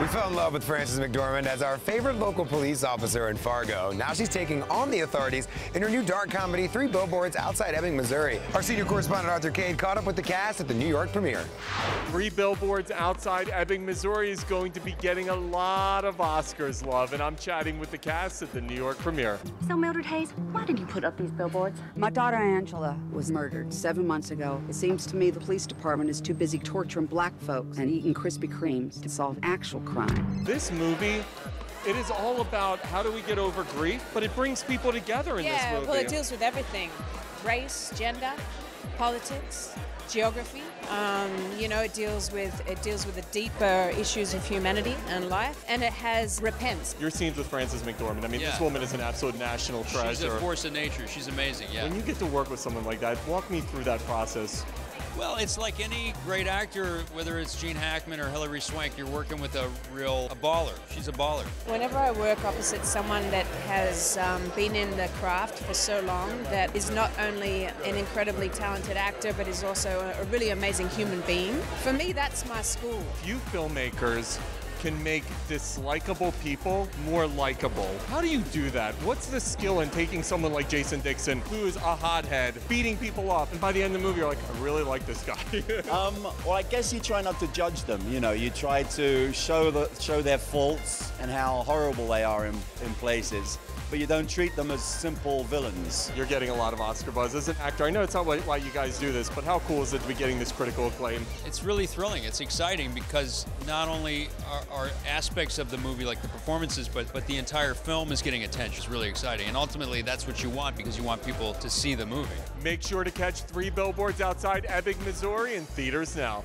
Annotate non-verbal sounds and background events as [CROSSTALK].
We fell in love with Frances McDormand as our favorite local police officer in Fargo. Now she's taking on the authorities in her new dark comedy, Three Billboards Outside Ebbing, Missouri. Our senior correspondent Arthur Kade caught up with the cast at the New York premiere. Three Billboards Outside Ebbing, Missouri is going to be getting a lot of Oscars love, and I'm chatting with the cast at the New York premiere. So, Mildred Hayes, why did you put up these billboards? My daughter Angela was murdered seven months ago. It seems to me the police department is too busy torturing black folks and eating Krispy Kremes to solve actual crime. This movie, it is all about how do we get over grief, but it brings people together in yeah, this movie. well, it deals with everything race, gender, politics, geography. Um, you know, it deals with it deals with the deeper issues of humanity and life, and it has repents. Your scenes with Frances McDormand. I mean, this woman is an absolute national treasure. She's a force of nature. She's amazing. Yeah. When you get to work with someone like that, walk me through that process. Well, it's like any great actor, whether it's Gene Hackman or Hilary Swank, you're working with a real a baller. She's a baller. Whenever I work opposite someone that has um, been in the craft for so long, that is not only an incredibly talented actor, but is also a, a really amazing human being, for me, that's my school. Few filmmakers can make dislikable people more likable. How do you do that? What's the skill in taking someone like Jason Dixon, who's a hothead, beating people up, and by the end of the movie, you're like, I really like this guy. [LAUGHS] Um, well, I guess you try not to judge them. You know, you try to show the show their faults and how horrible they are in, in places, but you don't treat them as simple villains. You're getting a lot of Oscar buzz as an actor. I know it's not why why you guys do this, but how cool is it to be getting this critical acclaim? It's really thrilling. It's exciting because not only are, are aspects of the movie like the performances, but but the entire film is getting attention. It's really exciting, and ultimately that's what you want because you want people to see the movie. Make sure to catch three billboards outside Ebbing, Missouri in theaters now.